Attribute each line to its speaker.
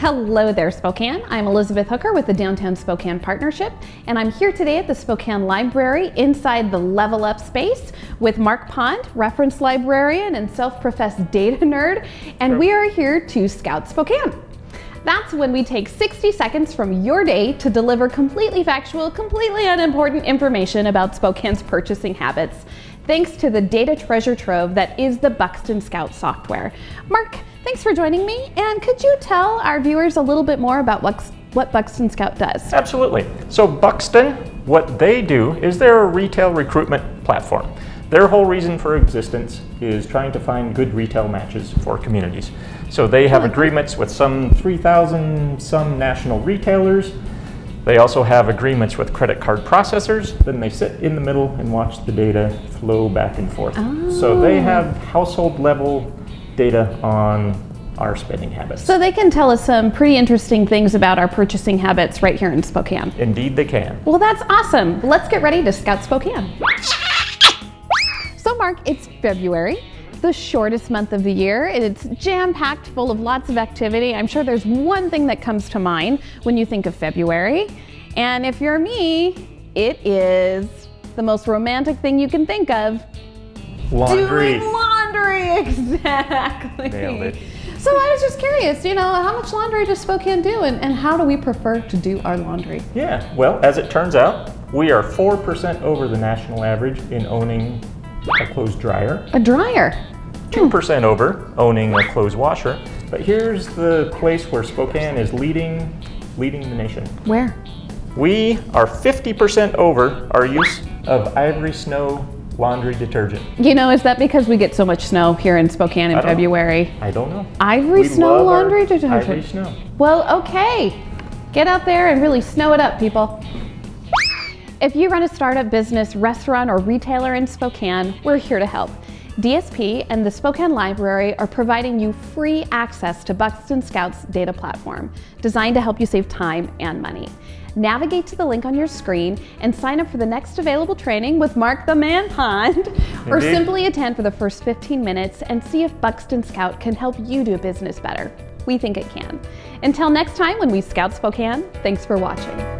Speaker 1: Hello there, Spokane. I'm Elizabeth Hooker with the Downtown Spokane Partnership, and I'm here today at the Spokane Library inside the Level Up space with Mark Pond, reference librarian and self professed data nerd, and we are here to scout Spokane. That's when we take 60 seconds from your day to deliver completely factual, completely unimportant information about Spokane's purchasing habits, thanks to the data treasure trove that is the Buxton Scout software. Mark, thanks for joining me, and could you tell our viewers a little bit more about what, what Buxton Scout does?
Speaker 2: Absolutely. So Buxton, what they do is they're a retail recruitment platform. Their whole reason for existence is trying to find good retail matches for communities. So they have hmm. agreements with some 3,000 some national retailers. They also have agreements with credit card processors. Then they sit in the middle and watch the data flow back and forth.
Speaker 1: Oh.
Speaker 2: So they oh. have household level data on our spending habits.
Speaker 1: So they can tell us some pretty interesting things about our purchasing habits right here in Spokane.
Speaker 2: Indeed, they can.
Speaker 1: Well, that's awesome. Let's get ready to scout Spokane. So, Mark, it's February, the shortest month of the year. It's jam packed full of lots of activity. I'm sure there's one thing that comes to mind when you think of February. And if you're me, it is the most romantic thing you can think of
Speaker 2: Laundry.
Speaker 1: doing laundry. Exactly.
Speaker 2: Nailed it.
Speaker 1: So I was just curious, you know, how much laundry does Spokane do and, and how do we prefer to do our laundry?
Speaker 2: Yeah, well, as it turns out, we are 4% over the national average in owning a clothes dryer,
Speaker 1: A dryer.
Speaker 2: 2% over owning a clothes washer. But here's the place where Spokane is leading leading the nation.
Speaker 1: Where?
Speaker 2: We are 50% over our use of Ivory Snow laundry detergent.
Speaker 1: You know, is that because we get so much snow here in Spokane in
Speaker 2: I.
Speaker 1: February?
Speaker 2: I don't know.
Speaker 1: Ivory
Speaker 2: We
Speaker 1: snow laundry detergent.
Speaker 2: Ivory Snow.
Speaker 1: Well, okay. Get out there and really snow it up, people. If you run a startup business, restaurant, or retailer in Spokane, we're here to help. DSP and the Spokane Library are providing you free access to Buxton Scout's data platform, designed to help you save time and money. Navigate to the link on your screen and sign up for the next available training with Mark the Man Pond, or
Speaker 2: Indeed.
Speaker 1: simply attend for the first 15 minutes and see if Buxton Scout can help you do business better. We think it can. Until next time when we Scout Spokane, thanks for watching.